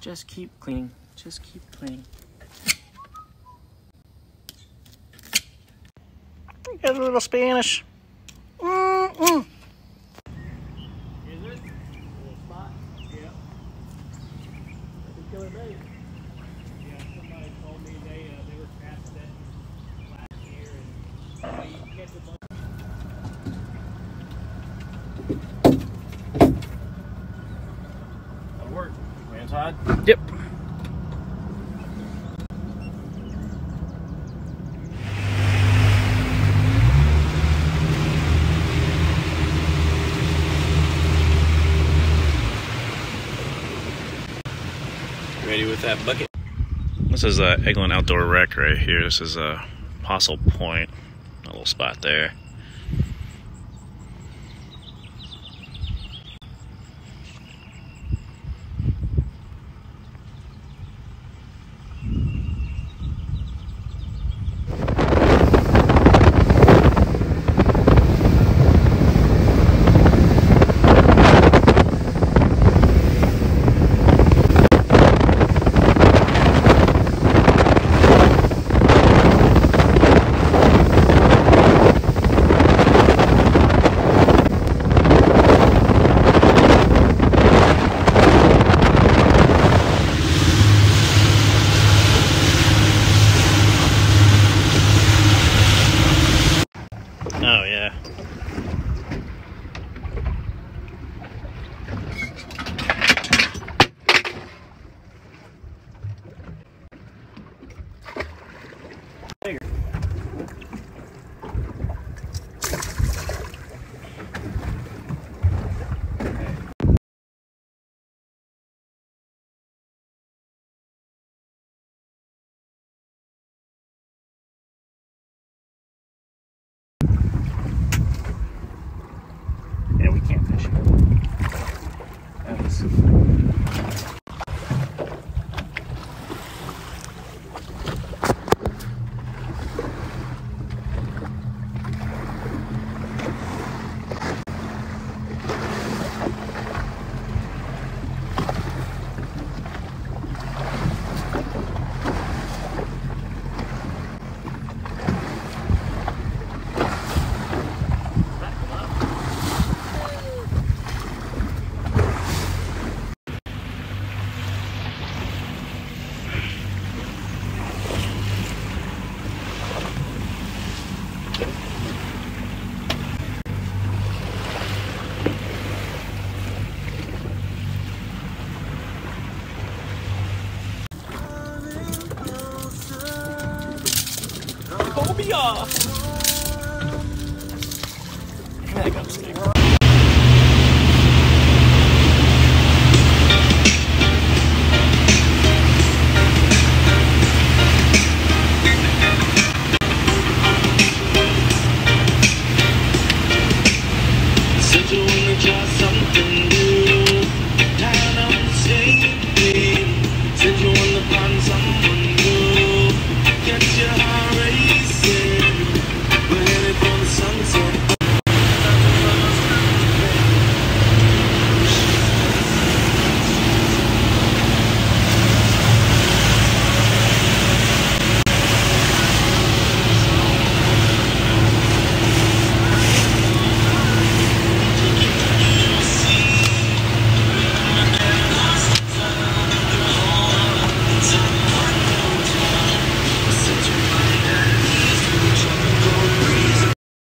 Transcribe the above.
Just keep cleaning. Just keep cleaning. Got a little Spanish. Mm-mm. Is it? Little spot? Yeah. That's a killer bait. Yeah, somebody told me they uh, they were cast that last year and Hot. Yep. Ready with that bucket? This is uh, Eglin Outdoor Rec right here. This is a uh, Apostle Point, a little spot there. Oh, yeah, Cobia! That got